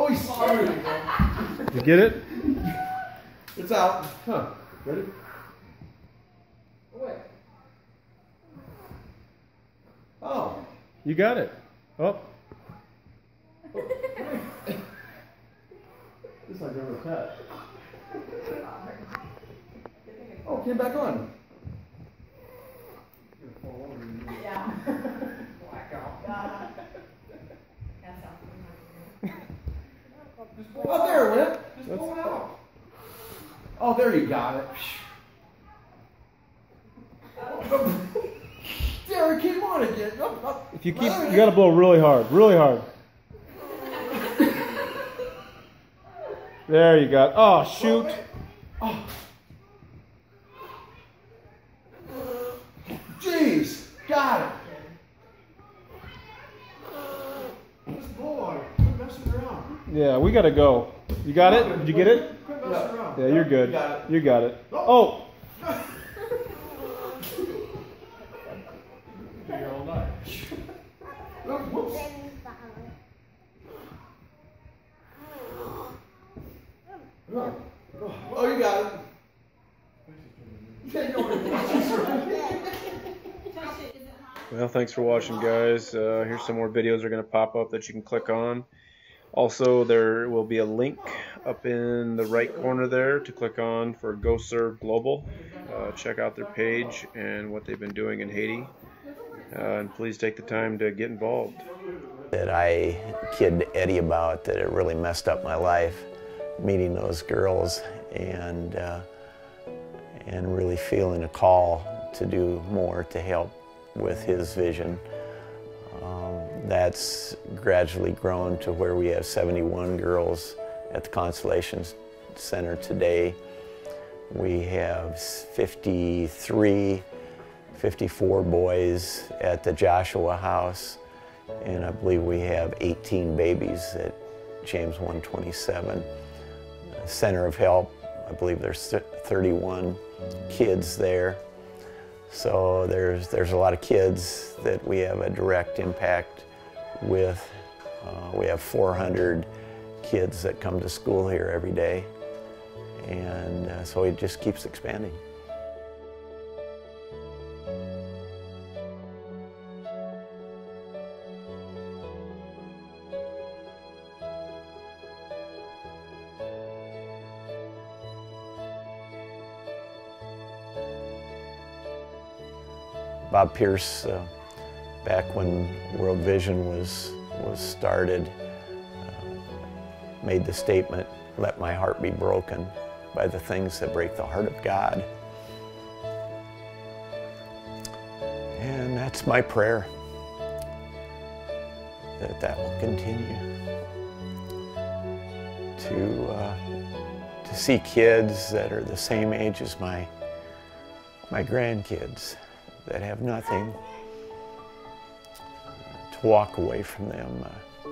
Oh, he saw it. You get it? It's out. Huh. Ready? Away. Oh. You got it. Oh, This like never touch. Oh, came back on. Yeah. Oh, there it went. Just pull it out. Oh, there you got it. Derek, keep on again. Up, up. if you keep, you got to blow really hard, really hard. There you go. Oh, shoot. Oh, Jeez, got it. Just blow on it. Quit messing around. Yeah, we got to go. You got it? Did you get it? Quit. Yeah, you're good. You got it. You got it. Oh, Be here all night. Oh. Oh, you got it. Yeah, you know Well, thanks for watching, guys. Uh, here's some more videos that are going to pop up that you can click on. Also, there will be a link up in the right corner there to click on for Go Serve Global. Uh, check out their page and what they've been doing in Haiti. Uh, and please take the time to get involved. that I kid Eddie about that it really messed up my life, meeting those girls and uh, and really feeling a call to do more to help with his vision. That's gradually grown to where we have 71 girls at the Constellation Center today. We have 53, 54 boys at the Joshua House, and I believe we have 18 babies at James 127. Center of Help, I believe there's 31 kids there. So there's, there's a lot of kids that we have a direct impact with. Uh, we have 400 kids that come to school here every day. And uh, so it just keeps expanding. Bob Pierce, uh, back when World Vision was, was started, uh, made the statement, let my heart be broken by the things that break the heart of God. And that's my prayer, that that will continue. To, uh, to see kids that are the same age as my, my grandkids that have nothing walk away from them. Uh,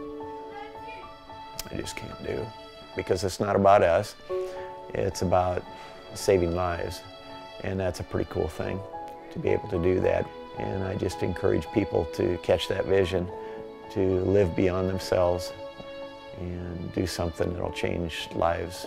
I just can't do because it's not about us. It's about saving lives, and that's a pretty cool thing to be able to do that. And I just encourage people to catch that vision, to live beyond themselves, and do something that'll change lives.